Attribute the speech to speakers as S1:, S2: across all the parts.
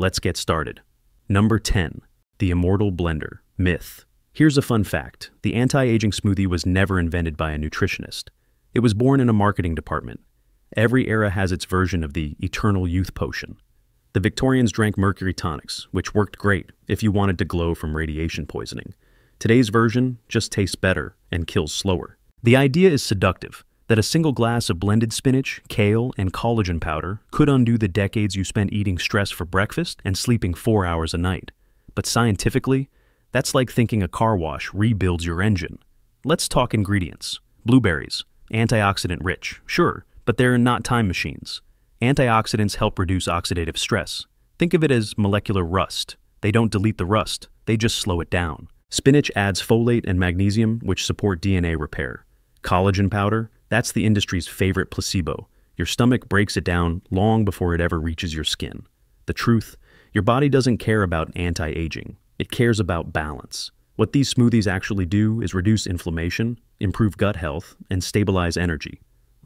S1: Let's get started. Number 10. The Immortal Blender. Myth. Here's a fun fact. The anti-aging smoothie was never invented by a nutritionist. It was born in a marketing department. Every era has its version of the eternal youth potion. The Victorians drank mercury tonics, which worked great if you wanted to glow from radiation poisoning. Today's version just tastes better and kills slower. The idea is seductive that a single glass of blended spinach, kale, and collagen powder could undo the decades you spent eating stress for breakfast and sleeping four hours a night. But scientifically, that's like thinking a car wash rebuilds your engine. Let's talk ingredients. Blueberries, antioxidant rich, sure, but they're not time machines. Antioxidants help reduce oxidative stress. Think of it as molecular rust. They don't delete the rust, they just slow it down. Spinach adds folate and magnesium, which support DNA repair. Collagen powder, that's the industry's favorite placebo. Your stomach breaks it down long before it ever reaches your skin. The truth, your body doesn't care about anti-aging. It cares about balance. What these smoothies actually do is reduce inflammation, improve gut health, and stabilize energy.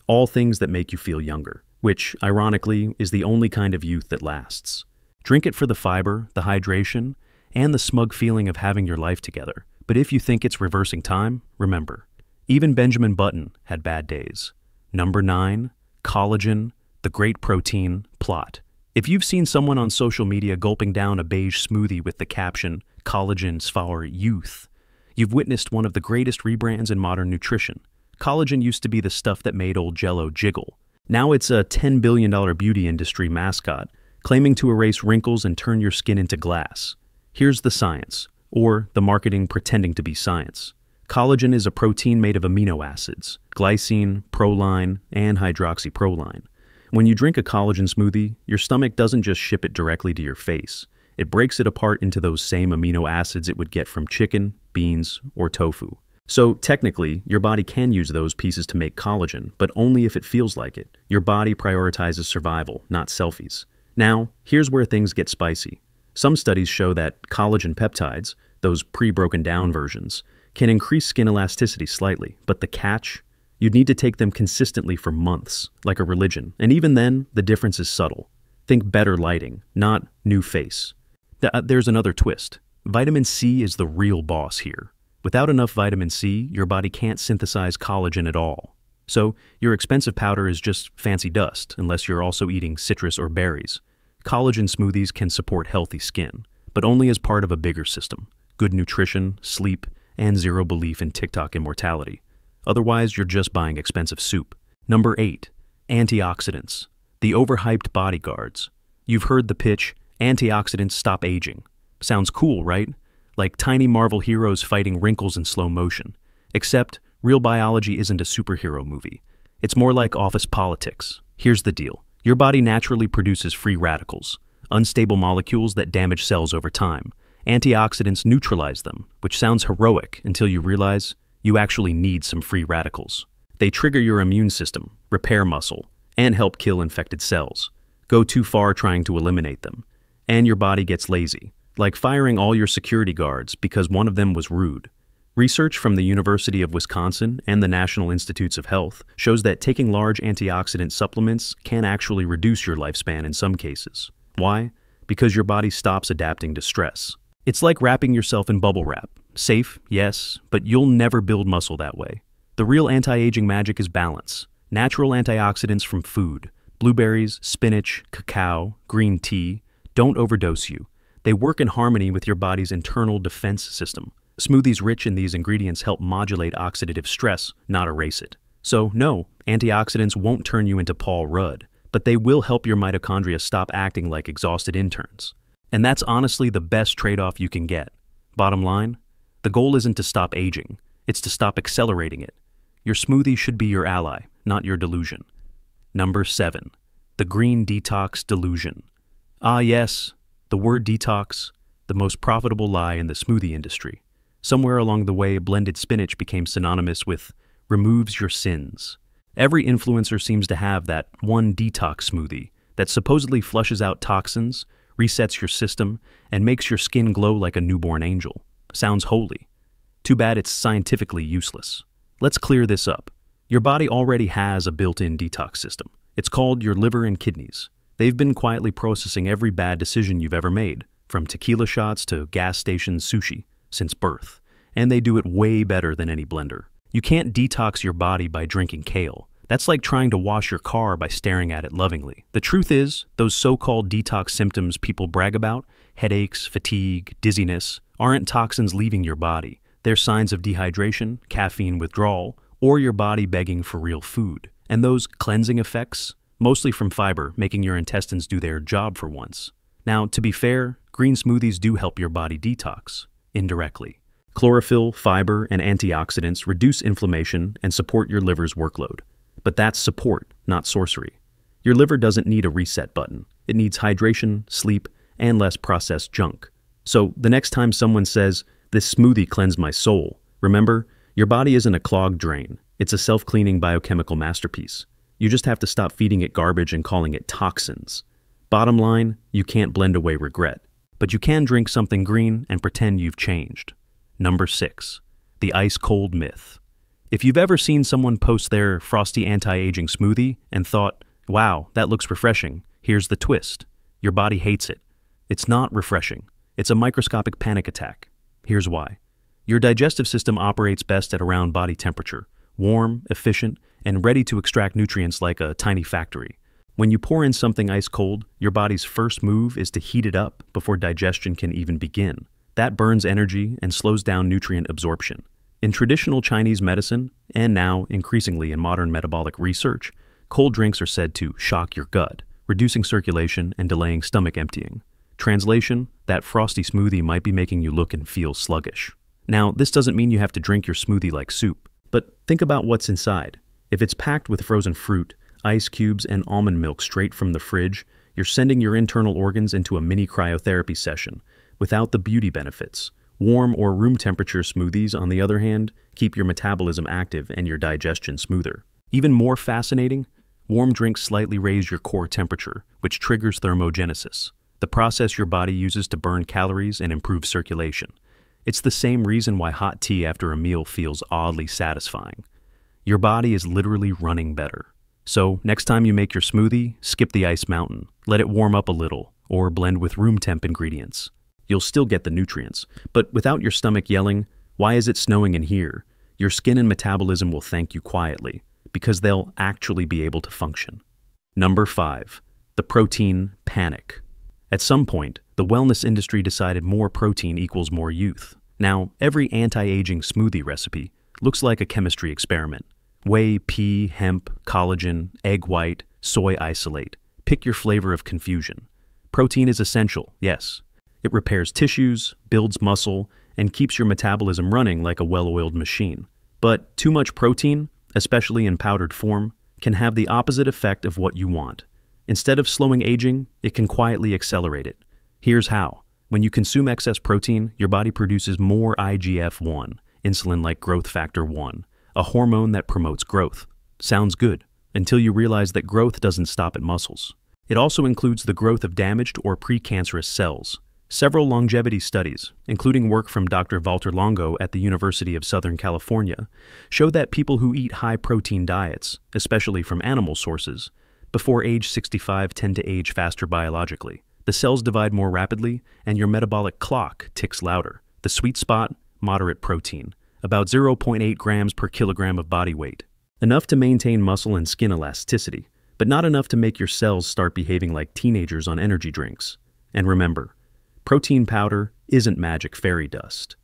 S1: All things that make you feel younger, which, ironically, is the only kind of youth that lasts. Drink it for the fiber, the hydration, and the smug feeling of having your life together. But if you think it's reversing time, remember, even Benjamin Button had bad days. Number 9. Collagen, the great protein, plot. If you've seen someone on social media gulping down a beige smoothie with the caption, Collagen's for youth, you've witnessed one of the greatest rebrands in modern nutrition. Collagen used to be the stuff that made old jello jiggle. Now it's a $10 billion beauty industry mascot, claiming to erase wrinkles and turn your skin into glass. Here's the science, or the marketing pretending to be science. Collagen is a protein made of amino acids, glycine, proline, and hydroxyproline. When you drink a collagen smoothie, your stomach doesn't just ship it directly to your face. It breaks it apart into those same amino acids it would get from chicken, beans, or tofu. So, technically, your body can use those pieces to make collagen, but only if it feels like it. Your body prioritizes survival, not selfies. Now, here's where things get spicy. Some studies show that collagen peptides, those pre broken down versions, can increase skin elasticity slightly, but the catch? You'd need to take them consistently for months, like a religion, and even then, the difference is subtle. Think better lighting, not new face. Th uh, there's another twist. Vitamin C is the real boss here. Without enough vitamin C, your body can't synthesize collagen at all. So, your expensive powder is just fancy dust, unless you're also eating citrus or berries. Collagen smoothies can support healthy skin, but only as part of a bigger system. Good nutrition, sleep, and zero belief in TikTok immortality. Otherwise, you're just buying expensive soup. Number 8. Antioxidants. The overhyped bodyguards. You've heard the pitch, antioxidants stop aging. Sounds cool, right? Like tiny Marvel heroes fighting wrinkles in slow motion. Except, real biology isn't a superhero movie. It's more like office politics. Here's the deal. Your body naturally produces free radicals, unstable molecules that damage cells over time. Antioxidants neutralize them, which sounds heroic until you realize you actually need some free radicals. They trigger your immune system, repair muscle, and help kill infected cells. Go too far trying to eliminate them, and your body gets lazy, like firing all your security guards because one of them was rude. Research from the University of Wisconsin and the National Institutes of Health shows that taking large antioxidant supplements can actually reduce your lifespan in some cases. Why? Because your body stops adapting to stress. It's like wrapping yourself in bubble wrap. Safe, yes, but you'll never build muscle that way. The real anti-aging magic is balance. Natural antioxidants from food, blueberries, spinach, cacao, green tea, don't overdose you. They work in harmony with your body's internal defense system. Smoothies rich in these ingredients help modulate oxidative stress, not erase it. So, no, antioxidants won't turn you into Paul Rudd, but they will help your mitochondria stop acting like exhausted interns. And that's honestly the best trade off you can get. Bottom line, the goal isn't to stop aging, it's to stop accelerating it. Your smoothie should be your ally, not your delusion. Number 7. The Green Detox Delusion. Ah, yes, the word detox, the most profitable lie in the smoothie industry. Somewhere along the way, blended spinach became synonymous with removes your sins. Every influencer seems to have that one detox smoothie that supposedly flushes out toxins, resets your system, and makes your skin glow like a newborn angel. Sounds holy. Too bad it's scientifically useless. Let's clear this up. Your body already has a built-in detox system. It's called your liver and kidneys. They've been quietly processing every bad decision you've ever made, from tequila shots to gas station sushi, since birth. And they do it way better than any blender. You can't detox your body by drinking kale. That's like trying to wash your car by staring at it lovingly. The truth is, those so called detox symptoms people brag about headaches, fatigue, dizziness aren't toxins leaving your body. They're signs of dehydration, caffeine withdrawal, or your body begging for real food. And those cleansing effects, mostly from fiber, making your intestines do their job for once. Now, to be fair, green smoothies do help your body detox, indirectly. Chlorophyll, fiber, and antioxidants reduce inflammation and support your liver's workload. But that's support, not sorcery. Your liver doesn't need a reset button. It needs hydration, sleep, and less processed junk. So the next time someone says, this smoothie cleansed my soul, remember, your body isn't a clogged drain. It's a self-cleaning biochemical masterpiece. You just have to stop feeding it garbage and calling it toxins. Bottom line, you can't blend away regret. But you can drink something green and pretend you've changed. Number 6. The Ice Cold Myth. If you've ever seen someone post their frosty anti-aging smoothie and thought, wow, that looks refreshing, here's the twist. Your body hates it. It's not refreshing. It's a microscopic panic attack. Here's why. Your digestive system operates best at around body temperature, warm, efficient, and ready to extract nutrients like a tiny factory. When you pour in something ice cold, your body's first move is to heat it up before digestion can even begin. That burns energy and slows down nutrient absorption. In traditional Chinese medicine, and now increasingly in modern metabolic research, cold drinks are said to shock your gut, reducing circulation and delaying stomach emptying. Translation, that frosty smoothie might be making you look and feel sluggish. Now, this doesn't mean you have to drink your smoothie like soup, but think about what's inside. If it's packed with frozen fruit, ice cubes, and almond milk straight from the fridge, you're sending your internal organs into a mini cryotherapy session without the beauty benefits. Warm or room temperature smoothies, on the other hand, keep your metabolism active and your digestion smoother. Even more fascinating, warm drinks slightly raise your core temperature, which triggers thermogenesis, the process your body uses to burn calories and improve circulation. It's the same reason why hot tea after a meal feels oddly satisfying. Your body is literally running better. So, next time you make your smoothie, skip the ice mountain, let it warm up a little, or blend with room temp ingredients. You'll still get the nutrients, but without your stomach yelling, why is it snowing in here? Your skin and metabolism will thank you quietly, because they'll actually be able to function. Number 5. The protein panic. At some point, the wellness industry decided more protein equals more youth. Now, every anti-aging smoothie recipe looks like a chemistry experiment. Whey, pea, hemp, collagen, egg white, soy isolate. Pick your flavor of confusion. Protein is essential, yes, it repairs tissues, builds muscle, and keeps your metabolism running like a well-oiled machine. But too much protein, especially in powdered form, can have the opposite effect of what you want. Instead of slowing aging, it can quietly accelerate it. Here's how. When you consume excess protein, your body produces more IGF-1, insulin-like growth factor 1, a hormone that promotes growth. Sounds good, until you realize that growth doesn't stop at muscles. It also includes the growth of damaged or precancerous cells, Several longevity studies, including work from Dr. Walter Longo at the University of Southern California, show that people who eat high-protein diets, especially from animal sources, before age 65 tend to age faster biologically. The cells divide more rapidly, and your metabolic clock ticks louder. The sweet spot, moderate protein, about 0.8 grams per kilogram of body weight. Enough to maintain muscle and skin elasticity, but not enough to make your cells start behaving like teenagers on energy drinks. And remember, protein powder isn't magic fairy dust.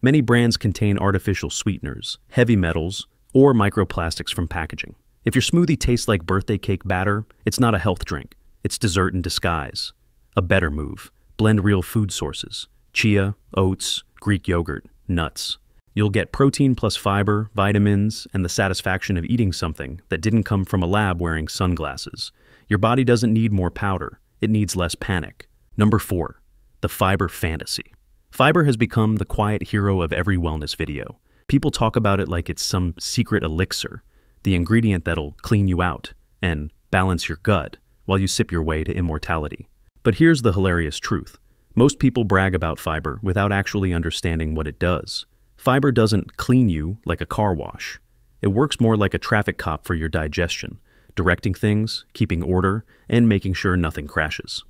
S1: Many brands contain artificial sweeteners, heavy metals, or microplastics from packaging. If your smoothie tastes like birthday cake batter, it's not a health drink. It's dessert in disguise. A better move. Blend real food sources. Chia, oats, Greek yogurt, nuts. You'll get protein plus fiber, vitamins, and the satisfaction of eating something that didn't come from a lab wearing sunglasses. Your body doesn't need more powder. It needs less panic. Number 4 the fiber fantasy. Fiber has become the quiet hero of every wellness video. People talk about it like it's some secret elixir, the ingredient that'll clean you out and balance your gut while you sip your way to immortality. But here's the hilarious truth. Most people brag about fiber without actually understanding what it does. Fiber doesn't clean you like a car wash. It works more like a traffic cop for your digestion, directing things, keeping order, and making sure nothing crashes.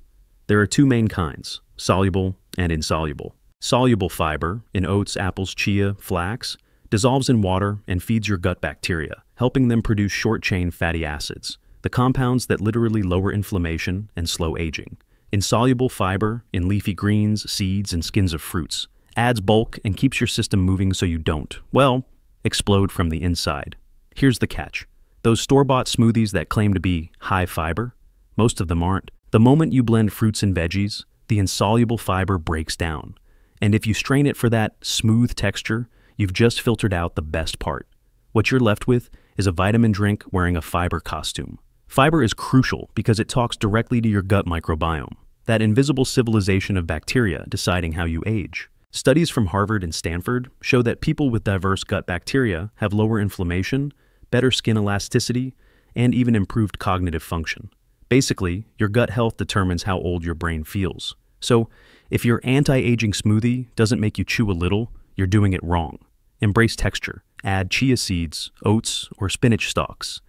S1: There are two main kinds, soluble and insoluble. Soluble fiber, in oats, apples, chia, flax, dissolves in water and feeds your gut bacteria, helping them produce short-chain fatty acids, the compounds that literally lower inflammation and slow aging. Insoluble fiber, in leafy greens, seeds, and skins of fruits, adds bulk and keeps your system moving so you don't, well, explode from the inside. Here's the catch. Those store-bought smoothies that claim to be high fiber, most of them aren't. The moment you blend fruits and veggies, the insoluble fiber breaks down. And if you strain it for that smooth texture, you've just filtered out the best part. What you're left with is a vitamin drink wearing a fiber costume. Fiber is crucial because it talks directly to your gut microbiome, that invisible civilization of bacteria deciding how you age. Studies from Harvard and Stanford show that people with diverse gut bacteria have lower inflammation, better skin elasticity, and even improved cognitive function. Basically, your gut health determines how old your brain feels. So, if your anti aging smoothie doesn't make you chew a little, you're doing it wrong. Embrace texture. Add chia seeds, oats, or spinach stalks.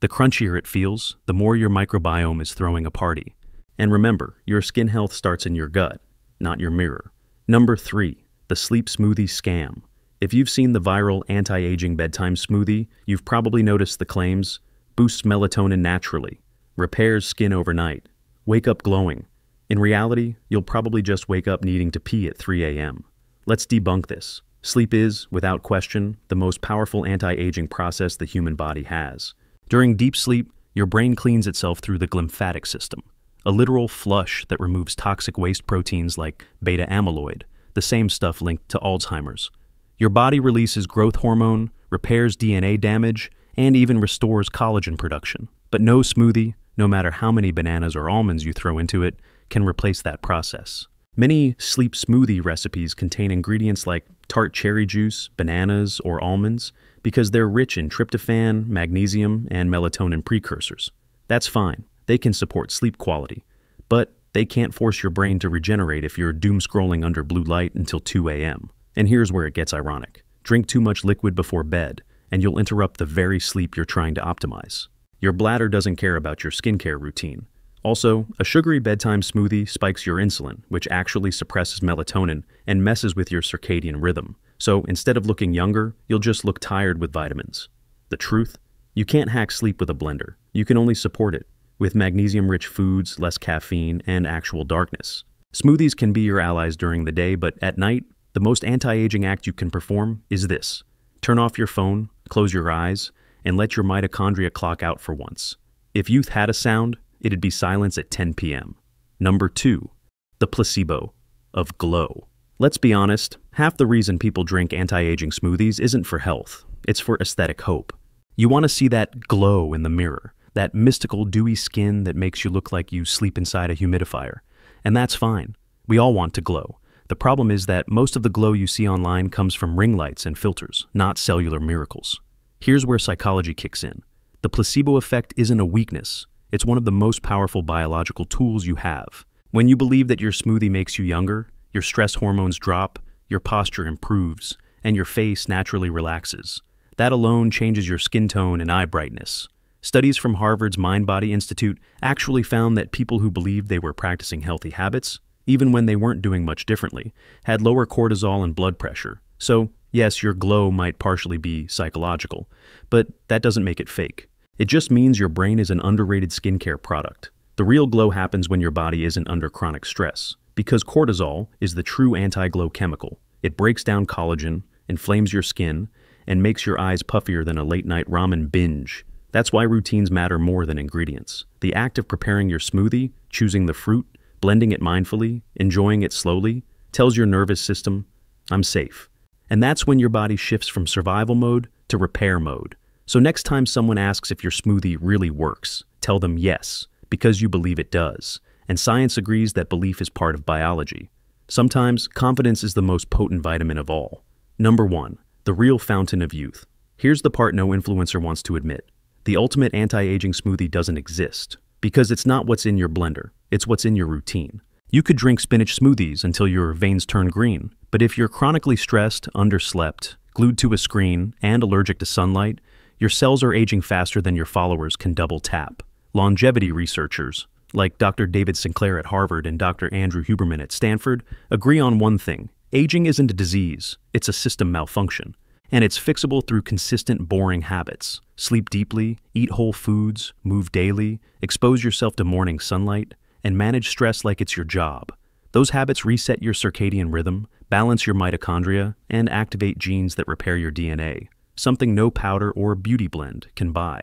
S1: The crunchier it feels, the more your microbiome is throwing a party. And remember, your skin health starts in your gut, not your mirror. Number 3. The Sleep Smoothie Scam. If you've seen the viral anti-aging bedtime smoothie, you've probably noticed the claims, boosts melatonin naturally, repairs skin overnight, wake up glowing. In reality, you'll probably just wake up needing to pee at 3 a.m. Let's debunk this. Sleep is, without question, the most powerful anti-aging process the human body has. During deep sleep, your brain cleans itself through the glymphatic system, a literal flush that removes toxic waste proteins like beta amyloid, the same stuff linked to Alzheimer's. Your body releases growth hormone, repairs DNA damage, and even restores collagen production. But no smoothie, no matter how many bananas or almonds you throw into it, can replace that process. Many sleep smoothie recipes contain ingredients like tart cherry juice, bananas, or almonds because they're rich in tryptophan, magnesium, and melatonin precursors. That's fine, they can support sleep quality. But they can't force your brain to regenerate if you're doom scrolling under blue light until 2 a.m. And here's where it gets ironic. Drink too much liquid before bed, and you'll interrupt the very sleep you're trying to optimize. Your bladder doesn't care about your skincare routine. Also, a sugary bedtime smoothie spikes your insulin, which actually suppresses melatonin and messes with your circadian rhythm. So instead of looking younger, you'll just look tired with vitamins. The truth? You can't hack sleep with a blender. You can only support it, with magnesium-rich foods, less caffeine, and actual darkness. Smoothies can be your allies during the day, but at night, the most anti-aging act you can perform is this. Turn off your phone, close your eyes, and let your mitochondria clock out for once. If youth had a sound, it'd be silence at 10 p.m. Number 2. The placebo of glow. Let's be honest, half the reason people drink anti-aging smoothies isn't for health, it's for aesthetic hope. You want to see that glow in the mirror, that mystical dewy skin that makes you look like you sleep inside a humidifier. And that's fine. We all want to glow. The problem is that most of the glow you see online comes from ring lights and filters, not cellular miracles. Here's where psychology kicks in. The placebo effect isn't a weakness. It's one of the most powerful biological tools you have. When you believe that your smoothie makes you younger, your stress hormones drop, your posture improves, and your face naturally relaxes. That alone changes your skin tone and eye brightness. Studies from Harvard's Mind Body Institute actually found that people who believed they were practicing healthy habits even when they weren't doing much differently, had lower cortisol and blood pressure. So, yes, your glow might partially be psychological, but that doesn't make it fake. It just means your brain is an underrated skincare product. The real glow happens when your body isn't under chronic stress, because cortisol is the true anti-glow chemical. It breaks down collagen, inflames your skin, and makes your eyes puffier than a late-night ramen binge. That's why routines matter more than ingredients. The act of preparing your smoothie, choosing the fruit, blending it mindfully, enjoying it slowly, tells your nervous system, I'm safe. And that's when your body shifts from survival mode to repair mode. So next time someone asks if your smoothie really works, tell them yes, because you believe it does. And science agrees that belief is part of biology. Sometimes, confidence is the most potent vitamin of all. Number one, the real fountain of youth. Here's the part no influencer wants to admit. The ultimate anti-aging smoothie doesn't exist, because it's not what's in your blender. It's what's in your routine. You could drink spinach smoothies until your veins turn green, but if you're chronically stressed, underslept, glued to a screen, and allergic to sunlight, Your cells are aging faster than your followers can double tap. Longevity researchers, like Dr. David Sinclair at Harvard and Dr. Andrew Huberman at Stanford, agree on one thing aging isn't a disease, it's a system malfunction. And it's fixable through consistent, boring habits. Sleep deeply, eat whole foods, move daily, expose yourself to morning sunlight, and manage stress like it's your job. Those habits reset your circadian rhythm, balance your mitochondria, and activate genes that repair your DNA, something no powder or beauty blend can buy.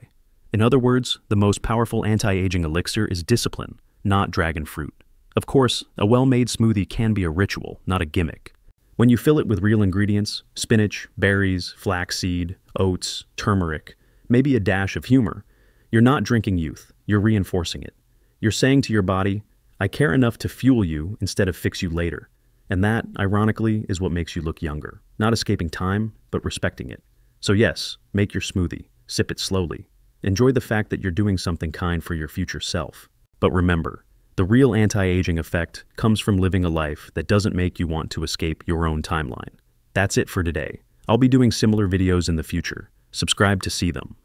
S1: In other words, the most powerful anti aging elixir is discipline, not dragon fruit. Of course, a well made smoothie can be a ritual, not a gimmick. When you fill it with real ingredients spinach, berries, flaxseed, oats, turmeric, maybe a dash of humor you're not drinking youth, you're reinforcing it. You're saying to your body, I care enough to fuel you instead of fix you later. And that, ironically, is what makes you look younger. Not escaping time, but respecting it. So, yes, make your smoothie, sip it slowly. Enjoy the fact that you're doing something kind for your future self. But remember, the real anti aging effect comes from living a life that doesn't make you want to escape your own timeline. That's it for today. I'll be doing similar videos in the future. Subscribe to see them.